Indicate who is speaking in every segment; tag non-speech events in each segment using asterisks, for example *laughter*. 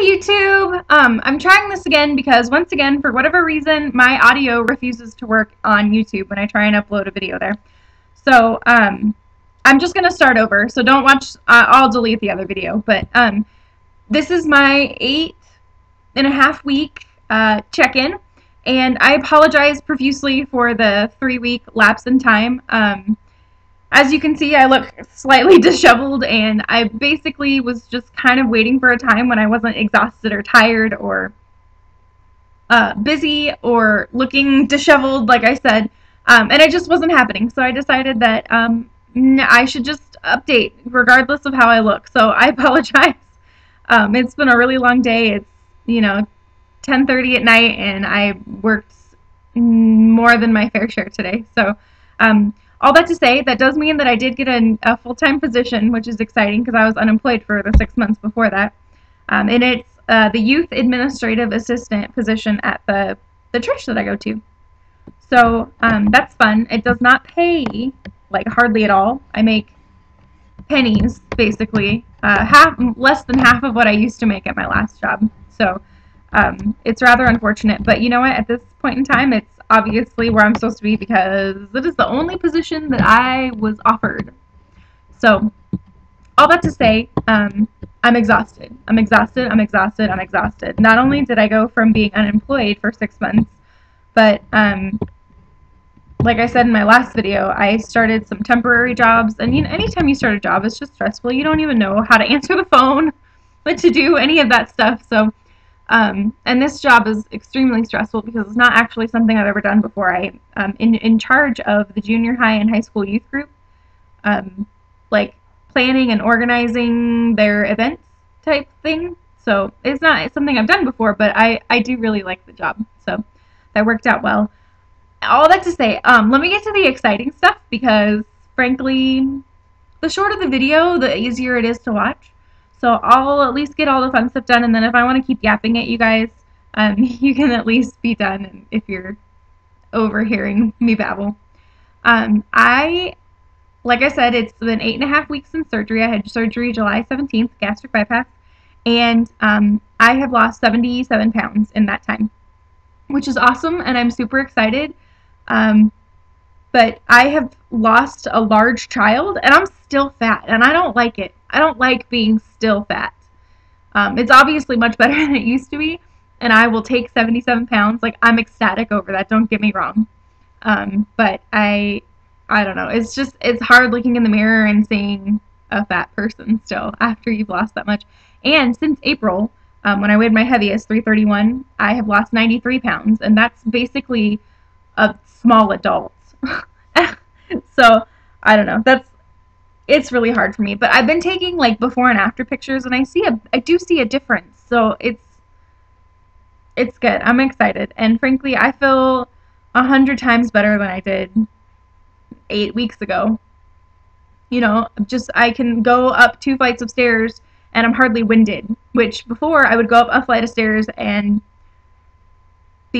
Speaker 1: YouTube! Um, I'm trying this again because once again, for whatever reason, my audio refuses to work on YouTube when I try and upload a video there. So, um, I'm just going to start over, so don't watch, uh, I'll delete the other video, but, um, this is my eight and a half week, uh, check-in, and I apologize profusely for the three week lapse in time. Um, as you can see, I look slightly *laughs* disheveled, and I basically was just kind of waiting for a time when I wasn't exhausted or tired or uh, busy or looking *laughs* disheveled, like I said, um, and it just wasn't happening. So I decided that um, I should just update regardless of how I look. So I *laughs* apologize. Um, it's been a really long day. It's you know 10:30 at night, and I worked more than my fair share today. So. Um, all that to say, that does mean that I did get a, a full-time position, which is exciting because I was unemployed for the six months before that. Um, and it's uh, the youth administrative assistant position at the, the church that I go to. So um, that's fun. It does not pay, like, hardly at all. I make pennies, basically, uh, half less than half of what I used to make at my last job. So um, it's rather unfortunate. But you know what? At this point in time, it's obviously where I'm supposed to be because it is the only position that I was offered. So, all that to say, um, I'm exhausted. I'm exhausted. I'm exhausted. I'm exhausted. Not only did I go from being unemployed for six months, but um, like I said in my last video, I started some temporary jobs. And you know, anytime you start a job, it's just stressful. You don't even know how to *laughs* answer the phone, what to do, any of that stuff. So um, and this job is extremely stressful because it's not actually something I've ever done before. I am um, in, in charge of the junior high and high school youth group, um, like planning and organizing their events type thing. So it's not something I've done before, but I, I do really like the job. So that worked out well. All that to say, um, let me get to the exciting stuff because frankly, the shorter the video, the easier it is to watch. So I'll at least get all the fun stuff done, and then if I want to keep yapping at you guys, um, *laughs* you can at least be done if you're overhearing me babble. Um, I, like I said, it's been eight and a half weeks since surgery. I had surgery July 17th, gastric bypass, and um, I have lost 77 pounds in that time, which is awesome, and I'm super excited. Um, but I have lost a large child, and I'm still fat, and I don't like it. I don't like being still fat. Um, it's obviously much *laughs* better than it used to be, and I will take 77 pounds. Like I'm ecstatic over that. Don't get me wrong, um, but I, I don't know. It's just it's hard looking in the mirror and seeing a fat person still after you've lost that much. And since April, um, when I weighed my heaviest, 331, I have lost 93 pounds, and that's basically a small adult. *laughs* so I don't know. That's it's really hard for me. But I've been taking like before and after pictures, and I see a I do see a difference. So it's it's good. I'm excited, and frankly, I feel a hundred times better than I did eight weeks ago. You know, just I can go up two flights of stairs and I'm hardly winded. Which before I would go up a flight of stairs and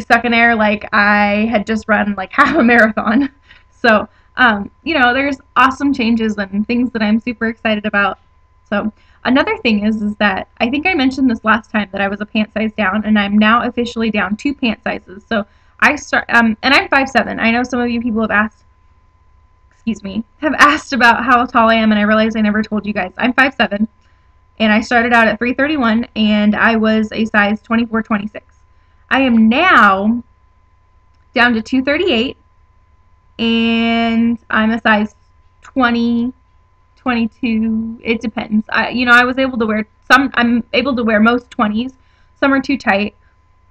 Speaker 1: stuck in air like I had just run like *laughs* half a marathon. So um, you know, there's awesome changes and things that I'm super excited about. So another thing is, is that I think I mentioned this last time that I was a pant size down, and I'm now officially down two pant sizes. So I start, um, and I'm 5'7". I know some of you people have asked, excuse me, have *laughs* asked about how tall I am, and I realize I never told you guys. I'm 5'7", and I started out at 331, and I was a size 24, 26. I am now down to 238, and I'm a size 20, 22. It depends. I, you know, I was able to wear some. I'm able to wear most 20s. Some are too tight.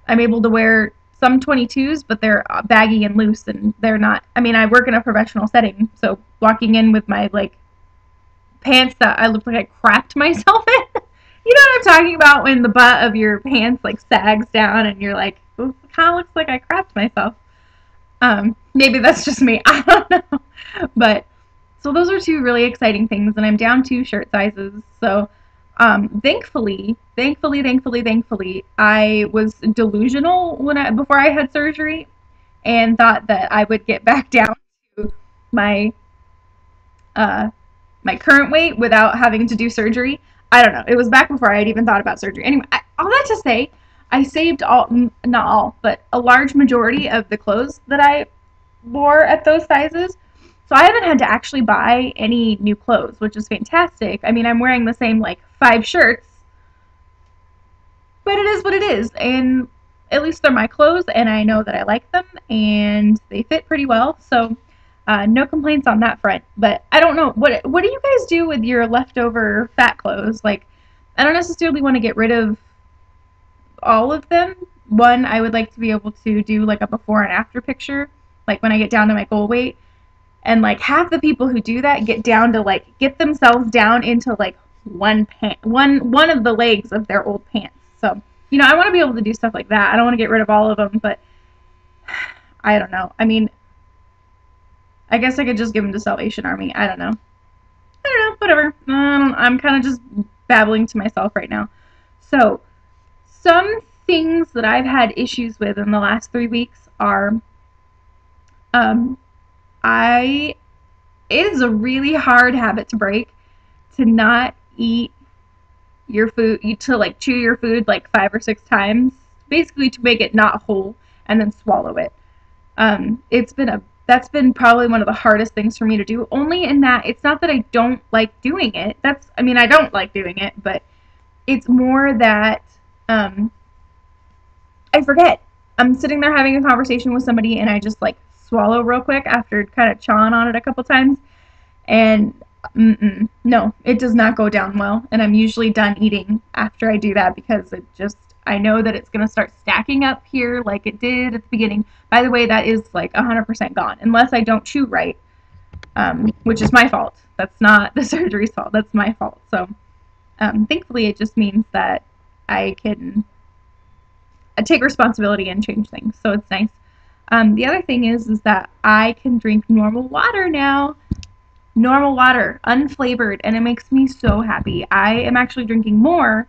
Speaker 1: I'm able to wear some 22s, but they're uh, baggy and loose, and they're not. I mean, I work in a professional setting, so walking in with my like pants that I look like I crapped *laughs* myself in. You know what I'm talking about when the butt of your pants like sags down, and you're like, kind of looks like I crapped myself. Um, maybe that's just me. *laughs* I don't know. But so those are two really exciting things, and I'm down two shirt sizes. So um, thankfully, thankfully, thankfully, thankfully, I was delusional when I before I had surgery, and thought that I would get back *laughs* down to my uh, my current weight without having to do surgery. I don't know. It was back before I had even thought about surgery. Anyway, I, all that to say, I saved all, not all, but a large majority of the clothes that I wore at those sizes. So I haven't had to actually buy any new clothes, which is fantastic. I mean, I'm wearing the same like five shirts, but it is what it is. And at least they're my clothes, and I know that I like them, and they fit pretty well. So uh, no complaints on that front. But I don't know what what do you guys do with your leftover fat clothes? Like, I don't necessarily want to get rid of all of them. One, I would like to be able to do like a before and after picture, like when I get down to my goal weight. And like half the people who do that get down to like get themselves down into like one pant, one one of the legs of their old pants. So you know, I want to be able to do stuff like that. I don't want to get rid of all of them, but *sighs* I don't know. I mean, I guess I could just give them to Salvation Army. I don't know. I don't know. Whatever. Um, I'm kind of just babbling to myself right now. So, some things that I've had issues with in the last three weeks are, um, I. It is a really hard habit to break to not eat your food you to like chew your food like five or six times basically to make it not whole and then swallow it um, it's been a that's been probably one of the hardest things for me to do only in that it's not that i don't like doing it. That's i mean i don't like doing it but it's more that um, i forget. I'm sitting there having a conversation with somebody and i just like swallow real quick after kind of chawing on it a couple times. And. No, it does not go down well, and I'm usually done eating after I do that because it just I know that it's going to start stacking up here like it did at the beginning. By the way, that is like 100% gone unless I don't chew right, um, which is my fault. That's not *laughs* the surgery's fault. That's my fault. So, um, thankfully, it just means that I can I take responsibility and change things. So it's nice. Um, the other thing is, is that I can drink normal water now normal water, unflavored, and it makes me so happy. I am actually drinking more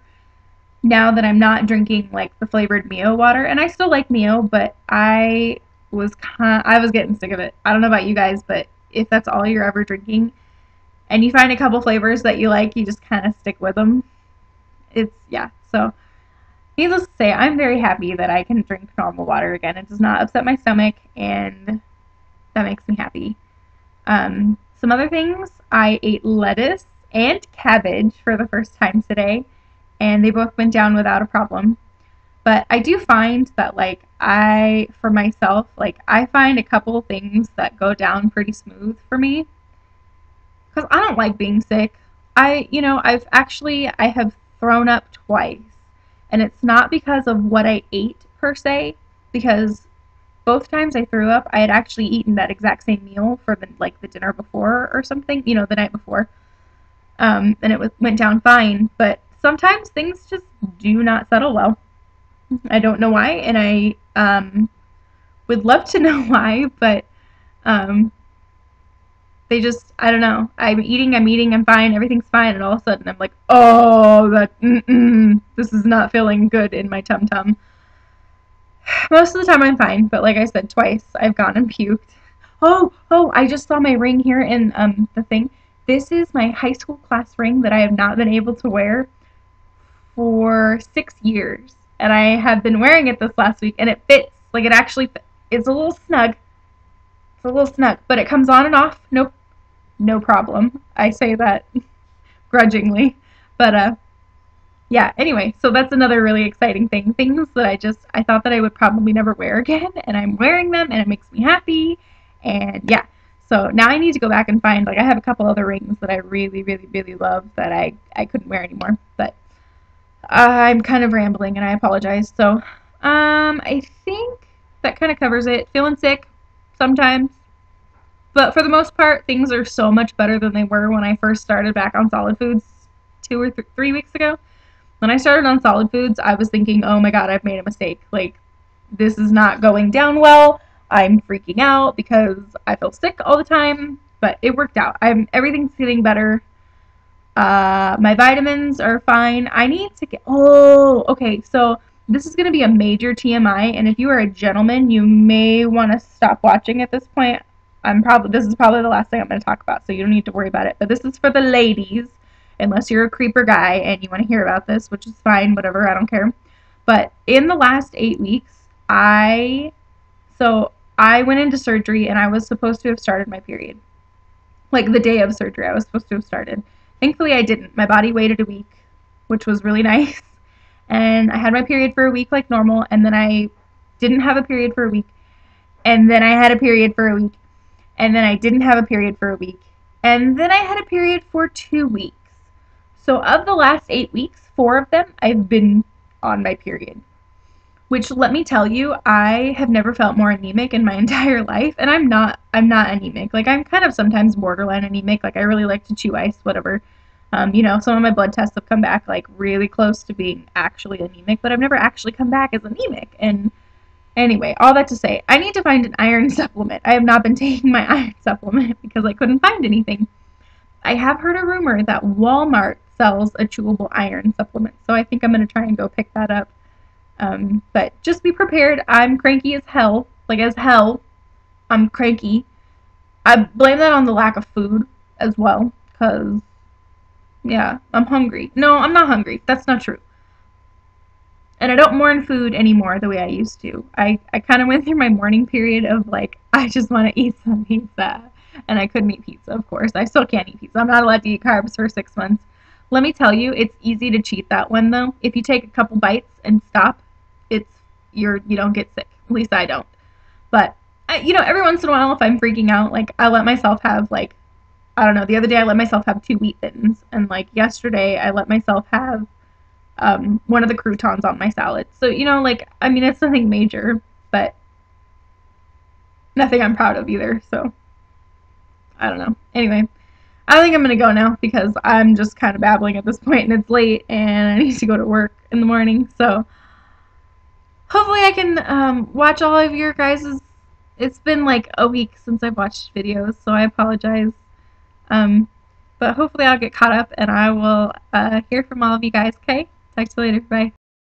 Speaker 1: now that I'm not drinking like the flavored Mio water, and I still like Mio, but I was kind I was getting sick of it. I don't know about you guys, but if that's all you're ever drinking, and you find a couple flavors that you like, you just kind of stick with them. It's yeah. So, needless to say, I'm very happy that I can drink normal water again. It does not upset my stomach, and that makes me happy. Um, some other things, I ate lettuce and cabbage for the first time today, and they both went down without a problem. But I do find that, like, I, for myself, like, I find a couple things that go down pretty smooth for me. Because I don't like being sick. I, you know, I've actually, I have thrown up twice. And it's not because of what I ate per se, because both times I threw up, I had actually eaten that exact same meal for the like the dinner before or something, you know, the night before. Um, and it was, went down fine, but sometimes things just do not settle well. I don't know why, and I um, would love to *laughs* know why, but um, they just I don't know. I'm eating, I'm eating, I'm fine, everything's fine, and all of a sudden I'm like, oh, that this is not feeling good in my tum tum. *sighs* Most of the time I'm fine, but like I said twice, I've gone and puked. Oh, oh, I just saw my ring here in um the thing. This is my high school class ring that I have not been able to wear for six years. And I have been wearing it this last week and it fits. Like it actually it's a little snug. It's a little snug, but it comes on and off. Nope. No problem. I say that *laughs* grudgingly. But uh yeah, anyway, so that's another really exciting thing. Things that I just I thought that I would probably never wear again, *laughs* and I'm wearing them and it makes me happy. And yeah. So now I need to go back and find like I have a couple other rings that I really, really, really love that I, I couldn't wear anymore. But I'm kind of rambling and I apologize. So um I think that kind of covers it. Feeling sick sometimes. But for the most part, things are so much better than they were when I first started back on solid foods two or th- three weeks ago when I started on solid foods, I was thinking, oh my god, I've made a mistake. Like, this is not going down well. I'm freaking out because I feel sick all the time, but it worked out. I'm everything's getting better. Uh, my vitamins are fine. I need to get. Oh, okay. So this is going to be a major TMI, and if you are a gentleman, you may want to stop watching at this point. I'm probably this is probably the last thing I'm going to talk about, so you don't need to worry about it. But this is for the ladies unless you're a creeper guy and you want to hear about this, which is fine, whatever, I don't care. But in the last eight weeks, I so I went into surgery and I was supposed to have started my period. Like the day of surgery, I was supposed to have started. Thankfully, I didn't. My body waited a week, which was really *laughs* nice. And I had my period for a week like normal, and then I didn't have a period for a week. And then I had a period for a week. And then I didn't have a period for a week. And then I had a period for two weeks. So, of the last eight weeks, four of them I've been on my period. Which let me tell you, I have never felt more anemic in my *laughs* entire life, and I'm not I'm not anemic. Like I'm kind of sometimes borderline anemic. Like I really like to chew ice, whatever. Um, you know, some of my blood tests have come back like really close to being actually anemic, but I've never actually come back as anemic. And anyway, all that to say, I need to find an iron *laughs* supplement. I have not been taking my *laughs* iron supplement because I couldn't find anything. I have heard a rumor that Walmart sells a chewable iron supplement, so I think I'm going to try and go pick that up. Um, but just be prepared. I'm cranky as hell, like as hell. I'm cranky. I blame that on the lack of food as well, because yeah, I'm hungry. No, I'm not hungry. That's not true. And I don't mourn food anymore the way I used to. I, I kind of went through my mourning period of like, *laughs* I just want to eat some pizza. And I couldn't eat pizza, of course. I still can't eat pizza. I'm not allowed to eat carbs for six months. Let me tell you, it's easy to cheat that one though. If you take a couple bites and stop, it's you're you don't get sick. At least I don't. But I, you know, every once in a while, if I'm freaking out, like I let myself have like I don't know. The other day I let myself have two wheat thins, and like yesterday I let myself have um, one of the croutons on my salad. So you know, like I mean, it's nothing major, but nothing I'm proud of either. So I don't know. Anyway, I think I'm gonna go now because I'm just kind of babbling at this point, and it's late, and I need to go to work in the morning. So hopefully I can um, watch all of your guys's. It's been like a week since I've watched videos, so I apologize. Um, but hopefully I'll get caught up and I will uh, hear from all of you guys, okay? Talk to you later. Bye.